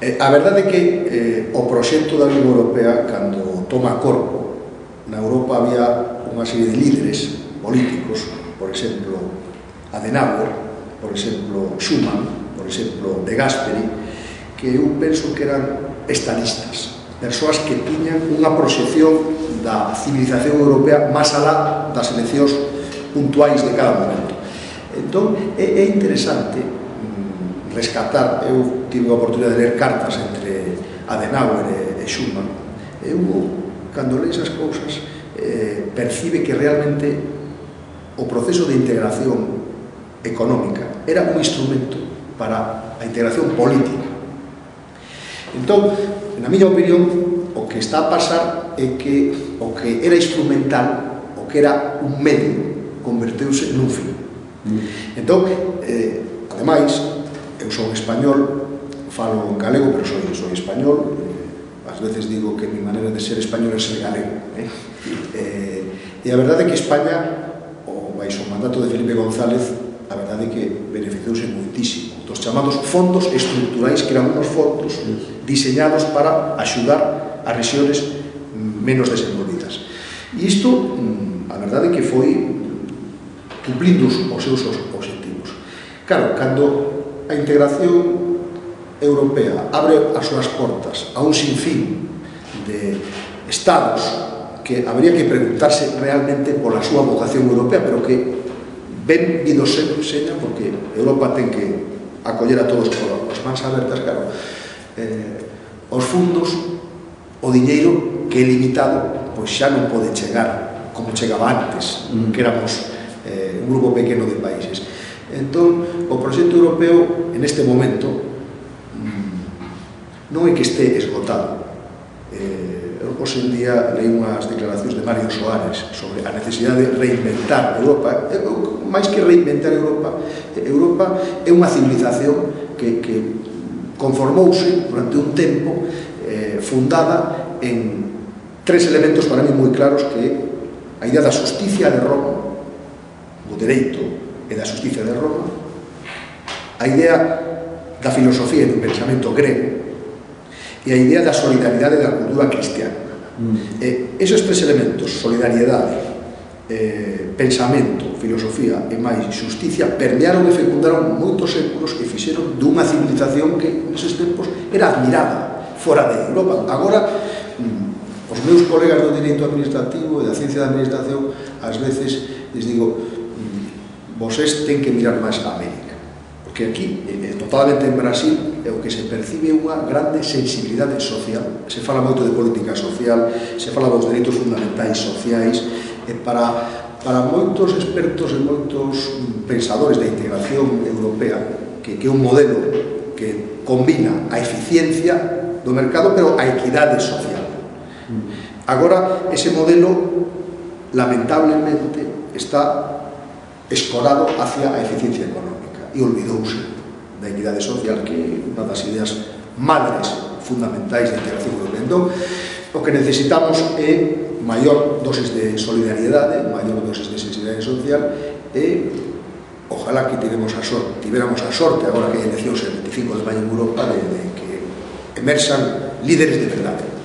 Eh, a verdade é que eh, o proxecto da Unión Europea, cando toma corpo, na Europa había unha serie de líderes políticos, por exemplo, Adenauer, por exemplo, Schumann, por exemplo, De Gasperi, que eu penso que eran estadistas, persoas que tiñan unha proxección da civilización europea máis alá das eleccións puntuais de cada momento. Entón, é, é interesante rescatar, eu tive a oportunidade de ler cartas entre Adenauer e, e Schumann, e hubo, cando leis as cousas, eh, percibe que realmente o proceso de integración económica era un instrumento para a integración política. Entón, na miña opinión, o que está a pasar é que o que era instrumental, o que era un medio, converteuse nun fin. Mm. Entón, eh, ademais, eu son español, falo en galego, pero soy, soy español, eh, ás veces digo que mi maneira de ser español é ser galego. Eh? Eh, e a verdade é que España, o baixo mandato de Felipe González, a verdade é que beneficiouse moitísimo dos chamados fondos estructurais que eran unos fondos diseñados para axudar a rexiónes menos desenvolvidas. E isto, mm, a verdade é que foi cumplindo os seus objetivos. Claro, cando a integración europea abre as súas portas a un sinfín de estados que habría que preguntarse realmente pola súa vocación europea, pero que ben vido seña porque Europa ten que acoller a todos con as mans abertas, claro. Eh, os fundos, o diñeiro que é limitado, pois xa non pode chegar como chegaba antes, mm. que éramos eh, un grupo pequeno de países Entón, o proxecto europeo, en este momento, mm, non é que este esgotado. Eh, hoxe en día leí unhas declaracións de Mario Soares sobre a necesidade de reinventar Europa. Eh, Eu, máis que reinventar Europa, eh, Europa é unha civilización que, que conformouse durante un tempo eh, fundada en tres elementos para mí moi claros que a idea da justicia de Roma, o dereito e da justicia de Roma, a idea da filosofía e do pensamento grego e a idea da solidaridade da cultura cristiana. Mm. E esos tres elementos, solidariedade, eh, pensamento, filosofía e máis justicia, permearon e fecundaron moitos séculos que fixeron dunha civilización que neses tempos era admirada fora de Europa. Agora, mm, os meus colegas do direito administrativo e da ciencia da administración ás veces les digo mm, vosés ten que mirar máis a América. Porque aquí, eh, totalmente en Brasil, é o que se percibe unha grande sensibilidade social. Se fala moito de política social, se fala dos delitos fundamentais sociais, e para, para moitos expertos e moitos pensadores da integración europea, que, que é un modelo que combina a eficiencia do mercado, pero a equidade social. Mm. Agora, ese modelo, lamentablemente, está escorado hacia a eficiencia económica e olvidouse da equidade social que é unha das ideas madres fundamentais da integración do vendo o que necesitamos é maior dosis de solidariedade maior dosis de sensibilidade social e ojalá que tivemos a sorte, tiveramos a sorte agora que hai eleccións el 25 de maio en Europa de, de que emersan líderes de verdade.